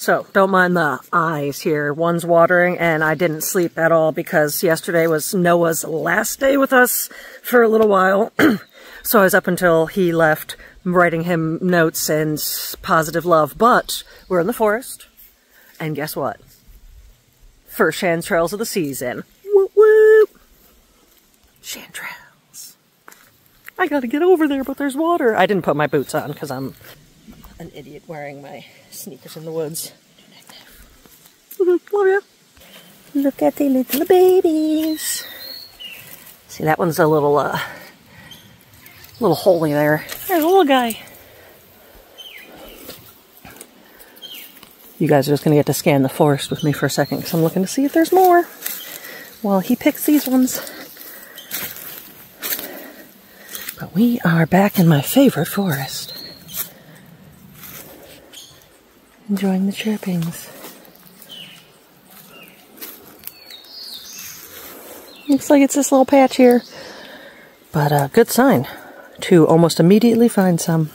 So don't mind the eyes here. One's watering and I didn't sleep at all because yesterday was Noah's last day with us for a little while. so I was up until he left writing him notes and positive love. But we're in the forest and guess what? First chanterelles of the season. Whoop whoop! Chanterelles. I gotta get over there, but there's water. I didn't put my boots on because I'm an idiot wearing my sneakers in the woods. Look at the little babies. See, that one's a little, uh, little holy there. There's a little guy. You guys are just going to get to scan the forest with me for a second because I'm looking to see if there's more. While he picks these ones. But we are back in my favorite forest. Enjoying the chirpings. Looks like it's this little patch here. But a uh, good sign to almost immediately find some.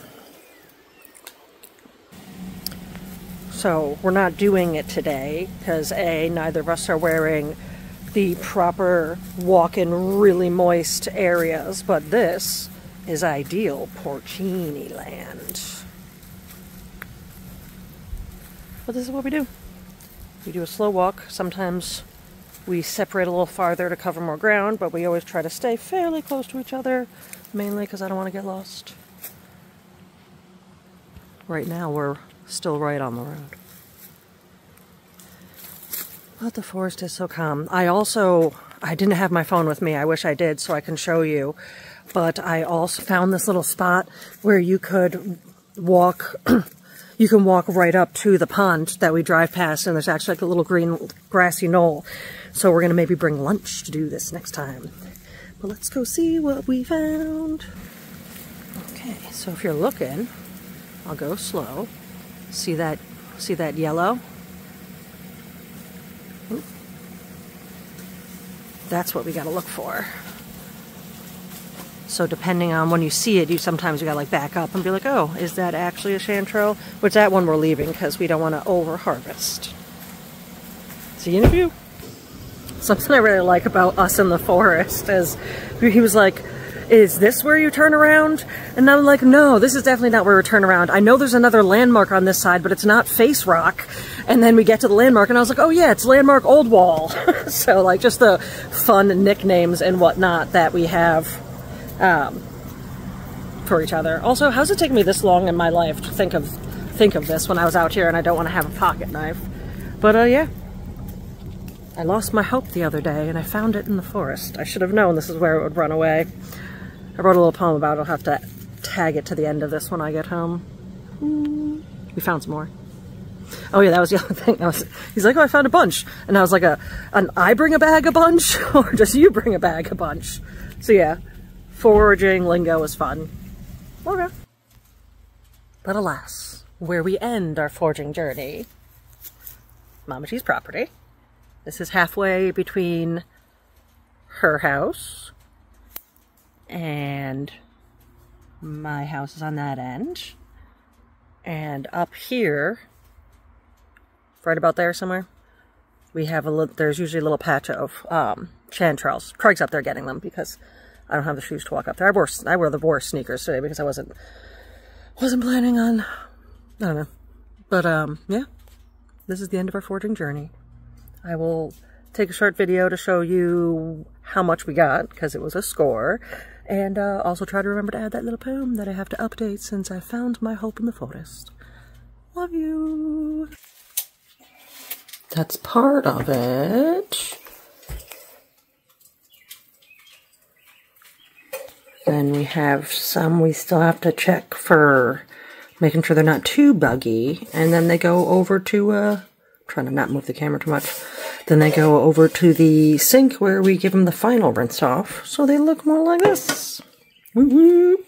So we're not doing it today because A, neither of us are wearing the proper walk in really moist areas, but this is ideal porcini land. But this is what we do. We do a slow walk. Sometimes we separate a little farther to cover more ground, but we always try to stay fairly close to each other, mainly because I don't want to get lost. Right now, we're still right on the road. But the forest is so calm. I also, I didn't have my phone with me. I wish I did so I can show you. But I also found this little spot where you could walk you can walk right up to the pond that we drive past, and there's actually like a little green grassy knoll. So we're going to maybe bring lunch to do this next time. But let's go see what we found. Okay, so if you're looking, I'll go slow. See that, see that yellow? That's what we got to look for. So depending on when you see it, you sometimes you gotta like back up and be like, oh, is that actually a chanterelle? Which that one we're leaving because we don't want to over harvest. See you in a few. Something I really like about us in the forest is he was like, is this where you turn around? And I'm like, no, this is definitely not where we turn around. I know there's another landmark on this side, but it's not Face Rock. And then we get to the landmark and I was like, oh yeah, it's Landmark Old Wall. so like just the fun nicknames and whatnot that we have um, for each other. Also, how's it taken me this long in my life to think of think of this when I was out here and I don't want to have a pocket knife? But uh, yeah, I lost my hope the other day and I found it in the forest. I should have known this is where it would run away. I wrote a little poem about it. I'll have to tag it to the end of this when I get home. We found some more. Oh yeah, that was the other thing. Was, he's like, oh, I found a bunch. And I was like, a, an I bring a bag a bunch? or just you bring a bag a bunch? So yeah, foraging lingo is fun. Okay. But alas, where we end our foraging journey, Mama G's property. This is halfway between her house and my house is on that end. And up here, right about there somewhere, we have a little, there's usually a little patch of um, chanterelles. Craig's up there getting them because I don't have the shoes to walk up there. I wore I wore the worst sneakers today because I wasn't wasn't planning on. I don't know, but um, yeah. This is the end of our foraging journey. I will take a short video to show you how much we got because it was a score, and uh, also try to remember to add that little poem that I have to update since I found my hope in the forest. Love you. That's part of it. Then we have some we still have to check for making sure they're not too buggy. And then they go over to, uh, trying to not move the camera too much. Then they go over to the sink where we give them the final rinse off. So they look more like this. Woo -woo.